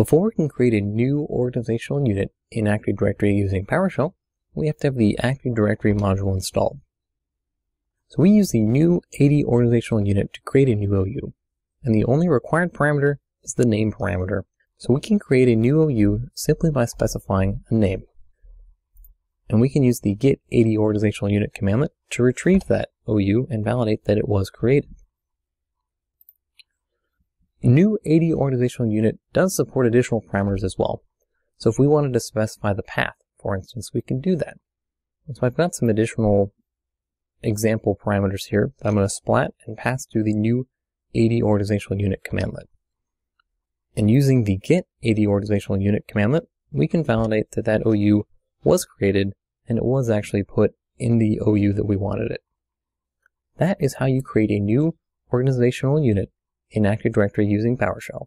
Before we can create a new organizational unit in Active Directory using PowerShell, we have to have the Active Directory module installed. So we use the new AD organizational unit to create a new OU, and the only required parameter is the name parameter. So we can create a new OU simply by specifying a name. And we can use the get AD organizational unit commandlet to retrieve that OU and validate that it was created. New AD organizational unit does support additional parameters as well. So if we wanted to specify the path, for instance, we can do that. So I've got some additional example parameters here that I'm going to splat and pass through the new AD organizational unit commandlet. And using the get AD organizational unit commandlet, we can validate that that OU was created and it was actually put in the OU that we wanted it. That is how you create a new organizational unit in Active Directory using PowerShell.